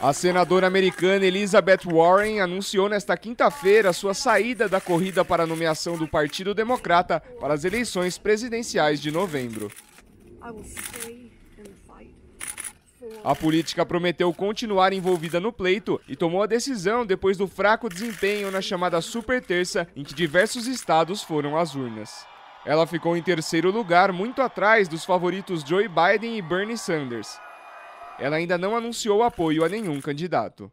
A senadora americana Elizabeth Warren anunciou nesta quinta-feira sua saída da corrida para a nomeação do Partido Democrata para as eleições presidenciais de novembro. A política prometeu continuar envolvida no pleito e tomou a decisão depois do fraco desempenho na chamada Super Terça, em que diversos estados foram às urnas. Ela ficou em terceiro lugar, muito atrás dos favoritos Joe Biden e Bernie Sanders. Ela ainda não anunciou apoio a nenhum candidato.